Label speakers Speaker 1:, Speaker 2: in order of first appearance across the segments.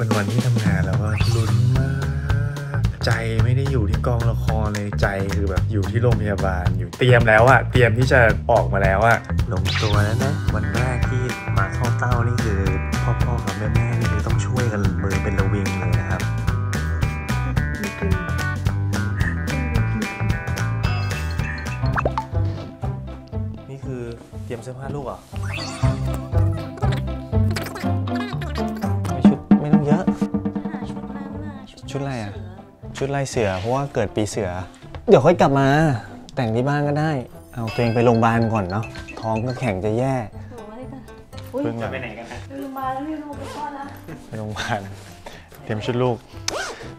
Speaker 1: เป็นวันที่ทำงานแล้วก็ลุ้นมากใจไม่ได้อยู่ที่กองละครเลยใจคือแบบอยู่ที่โรงพยาบาลอยู่เตรียมแล้วอะเตรียมที่จะออกมาแล้วอะลงตัวแล้วนะ วันแรกที่มาเข้าเต้านี่คือพ่อๆกับแม่ๆนี่คือต้องช่วยกันมือเป็นระวิงเลยนะครับนี่คือเตรียมเสื้อผ้าลูกเหรอ ชุดลายเสือเพราะว่าเกิดปีเสือ เดี๋ยวค่อยกลับมา แต่งที่บ้านก็ได้ เอาตัวเองไปโรงพยาบาลก่อนเนาะท้องก็แข็งจะแย่
Speaker 2: อุ้ย
Speaker 1: เพิ่งแบบ
Speaker 2: ไปโรงพยาบาลแล้วพี่ลูกไปคลอดแล้ว
Speaker 1: ไปโรงพยาบาลเตรียมชุดลูก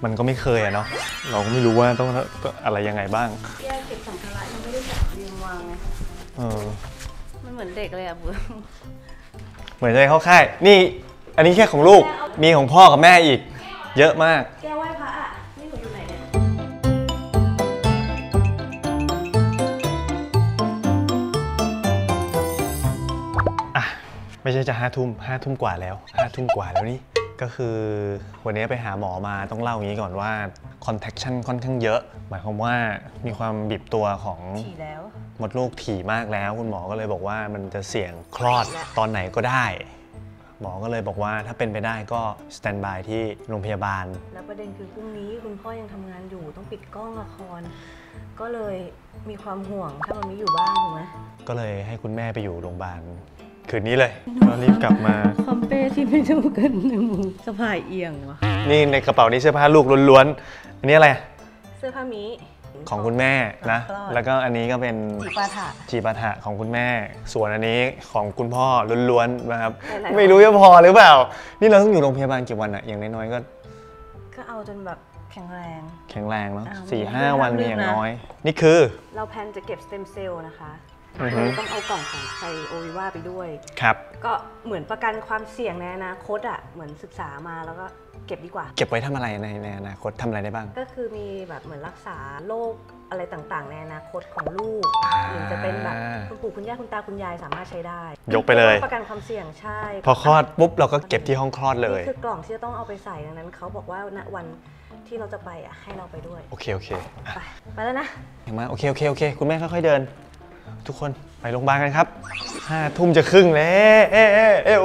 Speaker 1: มันก็ไม่เคยอะเนาะเราก็ไม่รู้ว่าต้องอะไรยังไงบ้าง
Speaker 2: แยกเก็บสัมภาระยังไม่ได้จัดเรียงวางไง
Speaker 1: เออ
Speaker 2: มันเหมือนเด็กเลยอะเบื่อ
Speaker 1: เหมือนจะเข้าค่ายนี่ อันนี้แค่ของลูกมีของพ่อกับแม่อีก เยอะมาก
Speaker 2: แก้วไไม่
Speaker 1: ใช่จะห้าทุ่มห้าทุ่มกว่าแล้วห้าทุ่มกว่าแล้วนี่ก็คือวันนี้ไปหาหมอมาต้องเล่าอย่างนี้ก่อนว่า contraction ค่อนข้างเยอะ หมายความว่ามีความบีบตัวของ
Speaker 2: ฉี่แล้ว
Speaker 1: มดลูกถี่มากแล้ว คุณหมอก็เลยบอกว่ามันจะเสี่ยงคลอดตอนไหนก็ได้ หมอก็เลยบอกว่าถ้าเป็นไปได้ก็สแตนบายที่โรงพยาบาล
Speaker 2: แล้วประเด็นคือพรุ่งนี้คุณพ่อยังทำงานอยู่ต้องปิดกล้องละคร ก็เลยมีความห่วงถ้ามันไม่อยู่บ้านถูกไหม
Speaker 1: ก็เลยให้คุณแม่ไปอยู่โรงพยาบาล คืนนี้เลยก็รีบกลับมา
Speaker 2: ความเป้ที่ไม่เท่ากันนะมึงสะพายเอียงวะ
Speaker 1: นี่ในกระเป๋านี้เสื้อผ้าลูกล้วนๆ อันนี้อะไร
Speaker 2: เสื้อผ้ามี
Speaker 1: ของคุณแม่นะ
Speaker 2: คลอด
Speaker 1: แล้วก็อันนี้ก็เป็น
Speaker 2: สีปาถะ
Speaker 1: จีปาถะของคุณแม่ ส่วนอันนี้ของคุณพ่อล้วนๆนะครับ
Speaker 2: หลายๆ
Speaker 1: ไม่รู้จะพอหรือเปล่า นี่เราต้องอยู่โรงพยาบาลกี่วันอะอย่างน้อยๆก็
Speaker 2: ก็เอาจนแบบแข็งแรง
Speaker 1: แข็งแรงเนาะ
Speaker 2: อ้าว
Speaker 1: สี่ห้า
Speaker 2: ไม่ได้
Speaker 1: วัน
Speaker 2: ห้าม
Speaker 1: มี
Speaker 2: ลืม
Speaker 1: อย่าง
Speaker 2: นะ
Speaker 1: น้อย นี่คือ
Speaker 2: เราแพลนจะเก็บสเต็มเซลล์นะคะ
Speaker 1: อือฮึ
Speaker 2: เลยต้องเอากล่องของไทยโอวิว่าไปด้วย
Speaker 1: ครับ
Speaker 2: ก็เหมือนประกันความเสี่ยงในอนาคตอะเหมือนศึกษามาแล้วก็เก็บดีกว่า
Speaker 1: เก็บไว้ทำอะไรในในอนาคตทำอะไรได้บ้าง
Speaker 2: ก็คือมีแบบเหมือนรักษาโรคอะไรต่างๆ ในอนาคตของลูก
Speaker 1: อ่า
Speaker 2: หรือจะเป็นแบบคุณปู่คุณย่าคุณตาคุณยายสามารถใช้ได้
Speaker 1: ยกไปเลย
Speaker 2: ประกันความเสี่ยงใช่
Speaker 1: พอคลอดปุ๊บเราก็เก็บที่ห้องคลอดเลย
Speaker 2: นี่คือกล่องที่จะต้องเอาไปใส่ดังนั้นเขาบอกว่าณวันที่เราจะไปอะให้เราไปด้วย
Speaker 1: โอเค โอเค
Speaker 2: ไปไปแล้วนะ
Speaker 1: เห็นไหมโอเค โอเค โอเค คุณแม่ค่อยๆเดิน ทุกคนไปโรงพยาบาลกันครับห้าทุ่มจะครึ่งแล้วเอ๊ะเอ๊ะ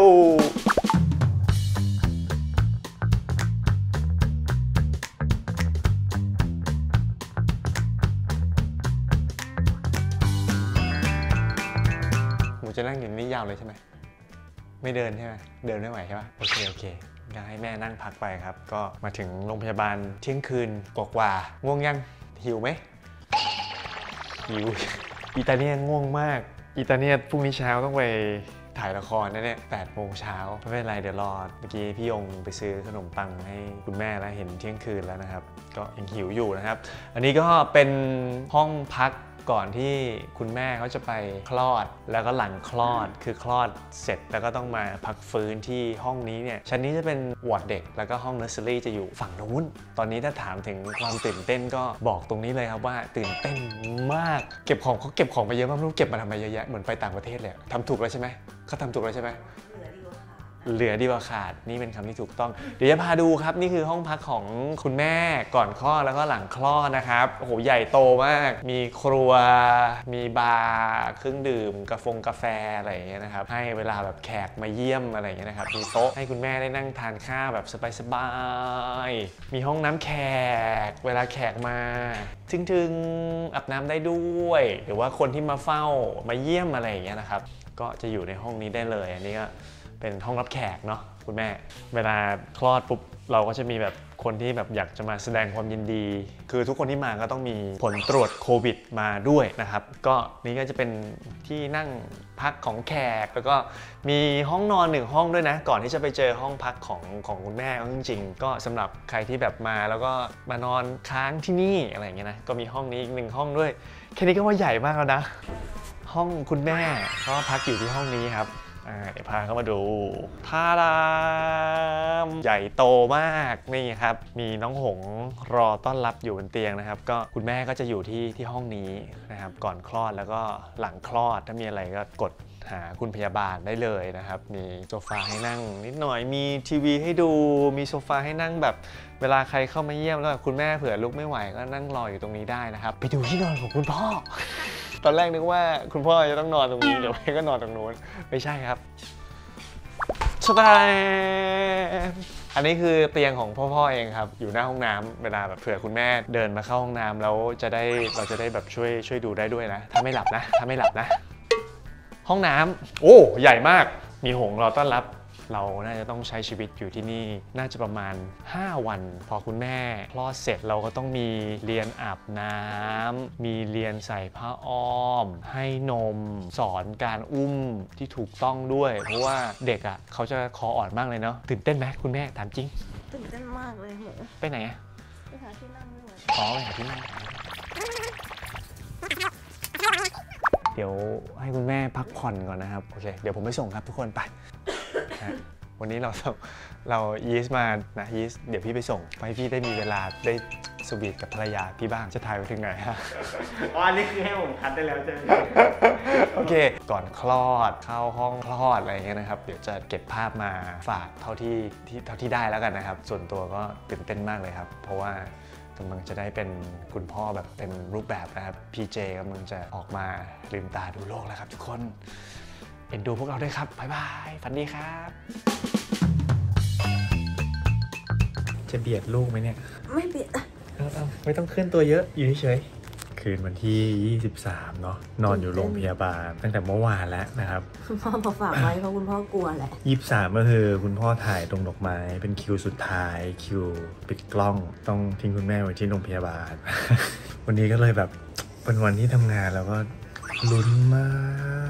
Speaker 1: หมูจะนั่งอยู่นี่ยาวเลยใช่ไหมไม่เดินใช่ไหมเดินไม่ไหวใช่ปะโอเคโอเคงั้นให้แม่นั่งพักไปครับ ก็มาถึงโรงพยาบาลเที่ยงคืนกว่าๆง่วงยังหิวไหมหิว อิตาเนี่ยง่วงมาก อิตาเนี่ยพรุ่งนี้เช้าต้องไปถ่ายละครนะเนี่ยแปดโมงเช้าไม่เป็นไรเดี๋ยวรอ เมื่อกี้พี่ยงไปซื้อขนมปังให้คุณแม่แล้วเห็นเที่ยงคืนแล้วนะครับ ก็ยังหิวอยู่นะครับ อันนี้ก็เป็นห้องพัก ก่อนที่คุณแม่เขาจะไปคลอด แล้วก็หลังคลอดคือคลอดเสร็จแล้วก็ต้องมาพักฟื้นที่ห้องนี้เนี่ยชั้นนี้จะเป็นวอร์ดเด็ก แล้วก็ห้องเนอร์เซอรี่จะอยู่ฝั่งนู้น ตอนนี้ถ้าถามถึงความตื่นเต้นก็บอกตรงนี้เลยครับว่าตื่นเต้นมากเก็บของเขาเก็บของไปเยอะมากไม่รู้เก็บมาทำไมเยอะแยะเหมือนไปต่างประเทศเลยทำถูกแล้วใช่ไหมเขาทำถูกแล้วใช่ไหม เหลือดีกว่าขาดนี่เป็นคำที่ถูกต้อง เดี๋ยวจะพาดูครับนี่คือห้องพักของคุณแม่ก่อนคลอดแล้วก็หลังคลอดนะครับโอ้โหใหญ่โตมาก มีครัว มีบาร์เครื่องดื่มกาแฟกาแฟอะไรอย่างเงี้ยนะครับให้เวลาแบบแขกมาเยี่ยมอะไรอย่างเงี้ยนะครับมีโต๊ะให้คุณแม่ได้นั่งทานข้าวแบบสบายๆมีห้องน้ำแขก เวลาแขกมาถึงๆอาบน้ำได้ด้วย หรือว่าคนที่มาเฝ้ามาเยี่ยมอะไรอย่างเงี้ยนะครับก็จะอยู่ในห้องนี้ได้เลย อันนี้ก็ เป็นห้องรับแขกเนาะคุณแม่ เวลาคลอดปุ๊บเราก็จะมีแบบคนที่แบบอยากจะมาแสดงความยินดี คือทุกคนที่มาก็ต้องมีผลตรวจโควิดมาด้วยนะครับ ก็นี่ก็จะเป็นที่นั่งพักของแขก แล้วก็มีห้องนอนหนึ่งห้องด้วยนะ ก่อนที่จะไปเจอห้องพักของของคุณแม่จริงๆ ก็สำหรับใครที่แบบมาแล้วก็มานอนค้างที่นี่อะไรอย่างเงี้ยนะ ก็มีห้องนี้อีกหนึ่งห้องด้วย แค่นี้ก็ว่าใหญ่มากแล้วนะ ห้องคุณแม่ก็พักอยู่ที่ห้องนี้ครับ เดี๋ยวพาเข้ามาดูทาดามใหญ่โตมากนี่ครับ มีน้องหงส์รอต้อนรับอยู่บนเตียงนะครับ ก็คุณแม่ก็จะอยู่ที่ที่ห้องนี้นะครับ ก่อนคลอดแล้วก็หลังคลอดถ้ามีอะไรก็กดหาคุณพยาบาลได้เลยนะครับ มีโซฟาให้นั่งนิดหน่อย มีทีวีให้ดู มีโซฟาให้นั่งแบบเวลาใครเข้ามาเยี่ยมแล้วคุณแม่เผื่อลุกไม่ไหวก็นั่งรออยู่ตรงนี้ได้นะครับ ไปดูที่นอนของคุณพ่อ ตอนแรกนึกว่าคุณพ่อจะต้องนอนตรงนี้ เดี๋ยวไปก็นอนตรงนู้น ไม่ใช่ครับสบายอันนี้คือเตียงของพ่อๆเองครับ อยู่หน้าห้องน้ำเวลาแบบเผื่อคุณแม่เดินมาเข้าห้องน้ำแล้วจะได้เราจะได้แบบช่วยช่วยดูได้ด้วยนะ ถ้าไม่หลับนะ ถ้าไม่หลับนะ ห้องน้ำโอ้ ใหญ่มาก มีหงส์รอต้อนรับ เราน่าจะต้องใช้ชีวิตอยู่ที่นี่น่าจะประมาณ 5 วัน พอคุณแม่คลอดเสร็จเราก็ต้องมีเรียนอาบน้ำมีเรียนใส่ผ้าอ้อม ให้นมสอนการอุ้มที่ถูกต้องด้วย เพราะว่าเด็กอะ่ะเขาจะคออ่อนมากเลยเนาะตื่นเต้นไหมคุณแม่ถามจริง
Speaker 2: ตื่นเต้นมากเลยหมู
Speaker 1: ไปไหนอะ
Speaker 2: ไปหาที่นั่งด้วย
Speaker 1: อ๋อไปหาที่นั่งเดี๋ยวให้คุณแม่พักผ่อนก่อนนะครับ โอเค เดี๋ยวผมไปส่งครับทุกคนไปนะ วันนี้เราเรายีสมานะยีสเดี๋ยวพี่ไปส่งไปพี่ได้มีเวลาได้สวีทกับภรรยาพี่บ้างจะถ่ายไปถึงไหนฮะ
Speaker 3: อ๋ออันนี้คือให้ผมคัดได้แล้วใช่ไหม
Speaker 1: โอเค ก่อนคลอดเข้าห้องคลอดอะไรอย่างเงี้ยนะครับ เดี๋ยวจะเก็บภาพมาฝากเท่าที่ที่เท่าที่ได้แล้วกันนะครับ ส่วนตัวก็ตื่นเต้นมากเลยครับ เพราะว่ากำลังจะได้เป็นคุณพ่อแบบเป็นรูปแบบนะครับ PJ กำลังจะออกมาลืมตาดูโลกแล้วครับทุกคน เอ็นดูพวกเราด้วยครับบ๊ายบายฝันดีครับ จะเบียดลูกไหมเนี่ย
Speaker 2: ไม่เบียด
Speaker 1: ไม่ต้องเคลื่อนตัวเยอะ อยู่เฉยคืนวันที่ 23 เนาะนอนอยู่โรงพยาบาล ตั้งแต่เมื่อวานแล้วนะครับ
Speaker 2: คุณพ่อมาฝากไว้เพราะคุณพ่อกลัวแหละ
Speaker 1: 23 ก็คือคุณพ่อถ่ายตรงดอกไม้ เป็นคิวสุดท้าย คิวปิดกล้องต้องทิ้งคุณแม่ไว้ที่โรงพยาบาล วันนี้ก็เลยแบบเป็นวันที่ทำงานแล้วก็ลุ้นมาก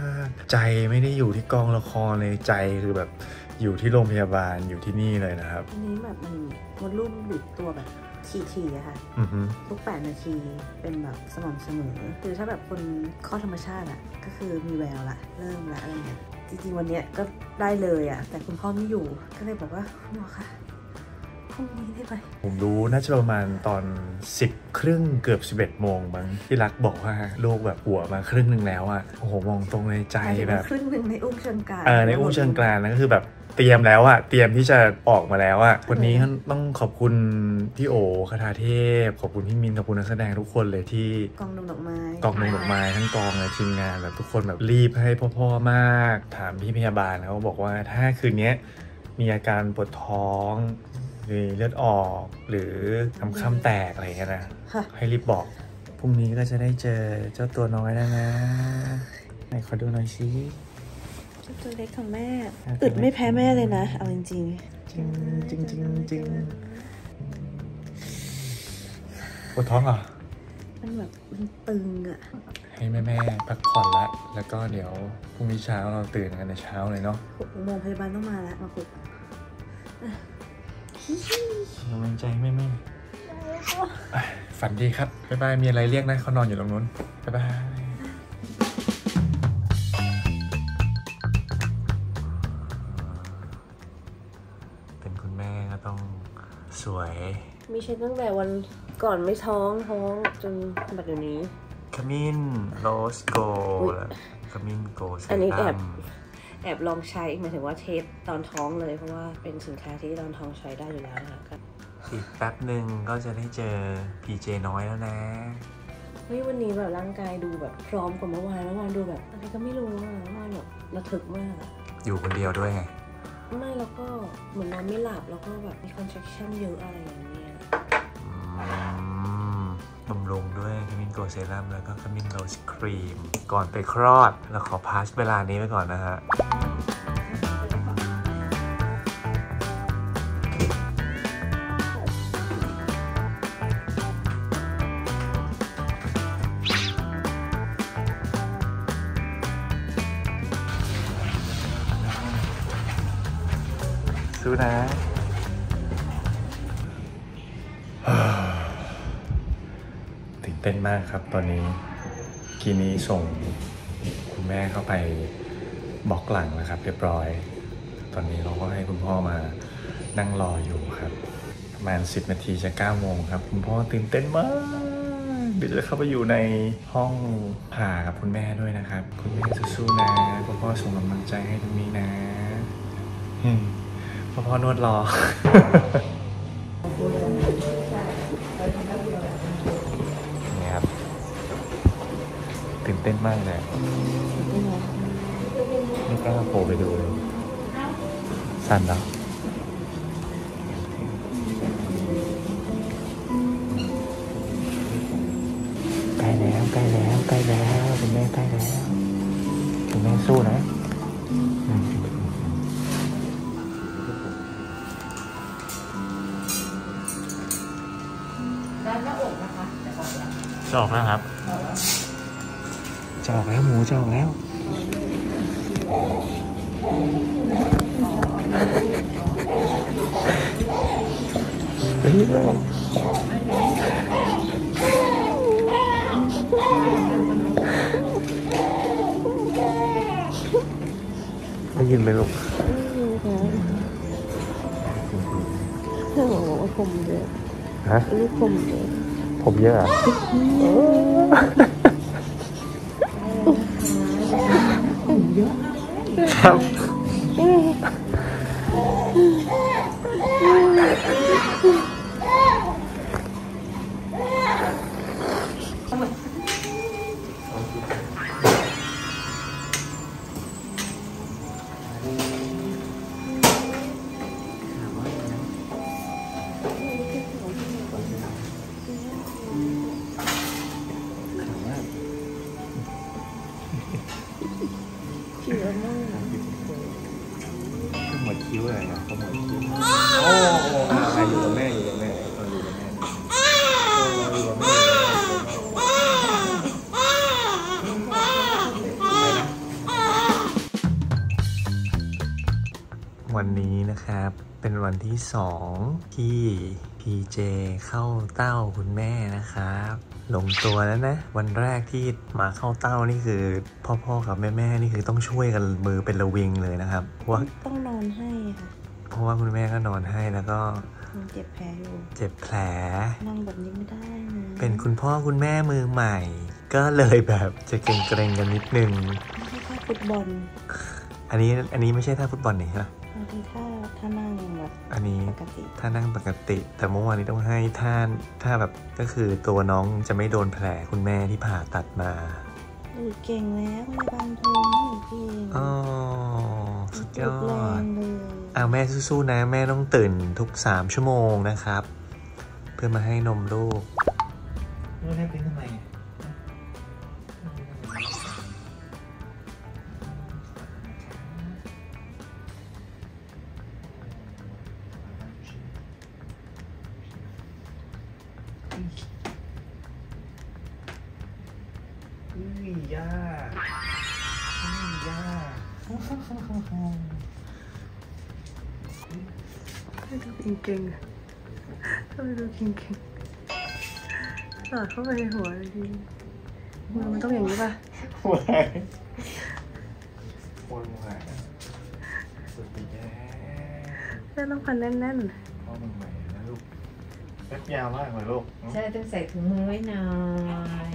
Speaker 1: ใจไม่ได้อยู่ที่กองละครเลยใจคือแบบอยู่ที่โรงพยาบาลอยู่ที่นี่เลยนะครับ
Speaker 2: อันนี้แบบมันมดลูกบิดตัวแบบทีๆอะค่ะ
Speaker 1: อือฮึ
Speaker 2: ทุก 8 นาทีเป็นแบบสม่ำเสมอคือถ้าแบบคนข้อดธรรมชาติอะก็คือมีแววละเริ่มละอะไรเงี้ยจริงๆวันเนี้ยก็ได้เลยอะแต่คุณพ่อไม่อยู่ก็เลยบอกว่าคุณหมอคะ พรุ่งนี้ได้ไหม
Speaker 1: ผมรู้น่าจะประมาณตอน 10 ครึ่งเกือบ 11 โมงมั้งที่รักบอกว่าลูกแบบหัวมาครึ่งหนึ่งแล้วอะโอ้โหมองตรงในใจ
Speaker 2: หมายถึง
Speaker 1: แบ
Speaker 2: ว่า
Speaker 1: บ
Speaker 2: ครึ่งหนึ่งในอุ้งเชิงกราน
Speaker 1: เออในอุ้งเชิงกรานนั่นก็คือแบบเตรียมแล้วอะเตรียมที่จะออกมาแล้วอะวันนี้ต้องขอบคุณพี่โอคาถาเทพ ขอบคุณพี่มินขอบคุณนักแสดงทุกคนเลยที่
Speaker 2: กองนมดอกไม้
Speaker 1: กองนงดอกไม้ทั้งกองเลยทีมงานแบบทุกคนแบบรีบให้พ่อๆมาก ถามพี่พยาบาลเขาบอกว่าถ้าคืนนี้มีอาการปวดท้อง มีเลือดออกหรือทำข้ามแตกอะไรอย่างเงี้ยนะ
Speaker 2: ค่ะ
Speaker 1: ให้รีบบอก พรุ่งนี้ก็จะได้เจอเจ้าตัวน้อยแล้วนะไหนขอดูหน่อยสิ
Speaker 2: ตัวเล็กของแม่
Speaker 1: อะ
Speaker 2: อึดไม่แพ้แม่เลยนะ เอาจริง
Speaker 1: จริงจริงจริงจริงปวดท้องเหรอ
Speaker 2: ๆ มันแบบมันตึงอะ
Speaker 1: ให้แม่แม่ๆพักผ่อนละ แล้วก็เดี๋ยวพรุ่งนี้เช้าเราตื่นกันในเช้าเลยเนาะ
Speaker 2: หกโมงพยาบาลต้องมาแล้วมาปลุก
Speaker 1: กำลังใจแม่แม่ฝันดีครับ บ๊ายบาย มีอะไรเรียกนะเขานอนอยู่ตรงนู้น บ๊ายบายเป็นคุณแม่ก็ต้องสวย
Speaker 2: มีเช็คตั้งแต่วันก่อนไม่ท้องท้องจนบัดเดี๋ยวนี้
Speaker 1: ขมิ้นโรสโก
Speaker 2: อุ๊ย
Speaker 1: ขมิ้นโกเซ
Speaker 2: อันนี้แอบ แอบลองใช้หมายถึงว่า test ตอนท้องเลยเพราะว่าเป็นสินค้าที่ตอนท้องใช้ได้อยู่แล้วนะคะ
Speaker 1: อีกแป๊บหนึ่งก็จะได้เจอพีเจน้อยแล้วนะ
Speaker 2: เฮ้ยวันนี้แบบร่างกายดูแบบพร้อมกว่าเมื่อวานเมื่อวานดูแบบอะไรก็ไม่รู้อะเมื่อวานแบบระทึกมากอะ
Speaker 1: อยู่คนเดียวด้วยไง
Speaker 2: ไม่แล้วก็เหมือนนอนไม่หลับแล้วก็แบบมี contraction เยอะอะไรอย่างเงี้ย
Speaker 1: อืม บำรุงด้วยขมิ้นโกเซรั่มแล้วก็ขมิ้นโรสครีม ก่อนไปคลอดเราขอพาสเวลานี้ไปก่อนนะฮะสู้นะ เต้นมากครับ ตอนนี้กีนี้ส่งคุณแม่เข้าไปบล็อกหลังแล้วครับ เรียบร้อย ตอนนี้เราก็ให้คุณพ่อมานั่งรออยู่ครับ ประมาณ 10 นาทีจะ9โมงครับ คุณพ่อตื่นเต้นมากเดี๋ยวจะเข้าไปอยู่ในห้องผ่ากับคุณแม่ด้วยนะครับ คุณแม่สู้ๆนะพ่อพ่อส่งกำลังใจให้ตรงนี้นะพ่อพ่อนวดรอ เต้นมากเลยไม่กล้าโผล่ไปดูเลยสั่นแล้วใกล้แล้วใกล้แล้วใกล้แล้วคุณแม่ใกล้แล้วคุณแม่สู้นะอืมจะออกแล้วครับจะออกแล้วหมูจะออกแล้วเฮ้ยได้ยินไหมลูก
Speaker 2: เธอบ อกว่าผมเยอะ
Speaker 1: ฮะ
Speaker 2: ลูกผมเยอะ
Speaker 1: ผมเครับ
Speaker 2: วั
Speaker 1: นนี้นะครับ เป็นวันที่สองที่พีเจเข้าเต้าคุณแม่นะครับ ลงตัวแล้วนะ วันแรกที่มาเข้าเต้านี่คือ พ่อๆกับแม่ๆนี่คือต้องช่วยกันมือเป็นระวิงเลยนะครับเพราะว่า
Speaker 2: ต้องนอนให้ค่ะ
Speaker 1: เพราะว่าคุณแม่ก็นอนให้แล้วก็
Speaker 2: มันเจ็บแผลอยู่
Speaker 1: เจ็บแผล
Speaker 2: นั่งแบบนี้ไม่ได้นะ
Speaker 1: เป็นคุณพ่อคุณแม่มือใหม่ ก็เลยแบบจะเกรงๆกันนิดนึง
Speaker 2: ไม่ใช่แค่ฟุตบอล
Speaker 1: อันนี้อันนี้ไม่ใช่ท่าฟุตบอลนี่ใช่ไหม อันนี้
Speaker 2: ปกติ
Speaker 1: ท่านั่งปกติ แต่เมื่อวานนี้ต้องให้ท่าท่าแบบก็คือตัวน้องจะไม่โดนแผลคุณแม่ที่ผ่าตัดมา
Speaker 2: อูดเก่งแล้วพยาบาลโทรมาเก่ง
Speaker 1: อ๋อสุดยอ
Speaker 2: แร
Speaker 1: ด
Speaker 2: งเลย
Speaker 1: เอาแม่สู้ๆนะ แม่ต้องตื่นทุก3ชั่วโมงนะครับ เพื่อมาให้นมลูกลูกแลบลิ้นทำไม ยยาอุ้ยยา
Speaker 2: ให้ดูเก่งๆทำไมดูเก่งๆสอดเข้าไปในหัวเลยดิมือมันต้องอย่างนี้ป่ะ
Speaker 1: หัวไหลปวดหัวสุดแย่
Speaker 2: แม่ต้องพันแน่น
Speaker 1: พ่อมึงใหม่นะลูกเล็บยาวมากเลยลูก
Speaker 4: ใช่ต้องใส่ถุงมือไว้หน่อย